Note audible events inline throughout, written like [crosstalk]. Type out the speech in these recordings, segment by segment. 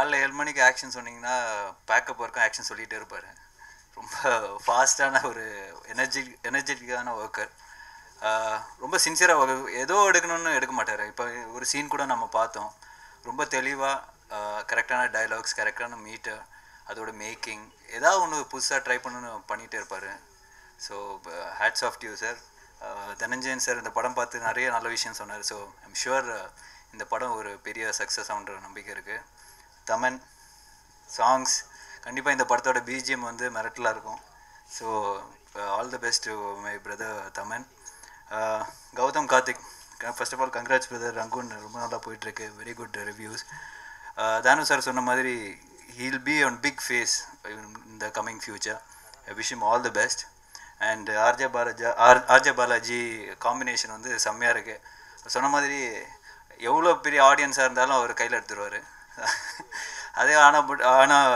காலைல ஏழு மணிக்கு ஆக்ஷன் சொன்னீங்கன்னா பேக்கப் ஒர்க்கும் ஆக்ஷன் சொல்லிகிட்டே இருப்பார். ரொம்ப ஃபாஸ்ட்டான ஒரு எனர்ஜி எனர்ஜெட்டிக்கான ஒர்க்கர் ரொம்ப சின்சியராக ஏதோ எடுக்கணும்னு எடுக்க மாட்டார். இப்போ ஒரு சீன் கூட நம்ம பார்த்தோம். ரொம்ப தெளிவாக கரெக்டான டைலாக்ஸ் கரெக்டான மீட்டர் அதோட மேக்கிங் ஏதாவது ஒன்று புதுசாக ட்ரை பண்ணணும்னு பண்ணிகிட்டே இருப்பார். So hats off to sir Dhananjayan sir இந்த படம் பார்த்து நிறைய நல்ல விஷயம் சொன்னார். ஸோ ஐம் ஷுவர் இந்த படம் ஒரு பெரிய சக்ஸஸ் ஆகுன்ற நம்பிக்கை இருக்குது தமன் சாங்ஸ் கண்டிப்பாக இந்த படத்தோட பிஜிஎம் வந்து மிரட்டலாக இருக்கும். So all the best my brother Thaman Gautham Karthik first of all congrats brother Rangoon ரொம்ப நல்லா போயிட்டுருக்கு. Very good reviews Thanu sir சொன்ன மாதிரி he'll be on big phase in the coming future I wish him all the best and RJ Balaja or RJ Balaji combination வந்து செம்மையாக இருக்குது சொன்ன மாதிரி எவ்வளோ பெரிய ஆடியன்ஸாக இருந்தாலும் அவர் கையில் எடுத்துருவார். [laughs] அதே ஆனால் ஆனால்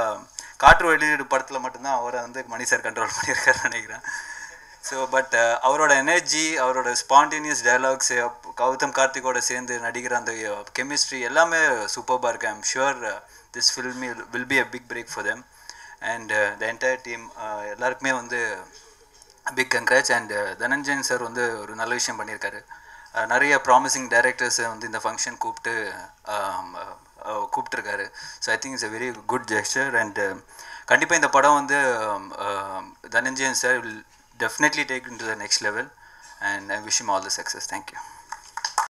காற்று வெளியீடு படத்தில் மட்டும்தான் அவரை வந்து மணி சார் கண்ட்ரோல் பண்ணியிருக்காரு நினைக்கிறேன். ஸோ பட் uh, அவரோட எனர்ஜி அவரோட ஸ்பான்டேனியஸ் டைலாக்ஸ் uh, கௌதம் கார்த்திகோட சேர்ந்து நடிக்கிற அந்த uh, கெமிஸ்ட்ரி எல்லாமே சூப்பர்பாக இருக்கு. I'm sure this film will be a big break for them and the entire team எல்லாருக்குமே வந்து big congrats and Dhananjayan sir வந்து ஒரு நல்ல விஷயம் பண்ணியிருக்காரு. நிறைய ப்ராமிசிங் டைரக்டர்ஸை வந்து இந்த ஃபங்க்ஷன் கூப்பிட்டு um, கூப்பிட்டுருக்காரு so I think it's a very good gesture and கண்டிப்பாக இந்த படம் வந்து um, uh, Dhananjayan sir will definitely take it to the next level and I wish him all the success. Thank you.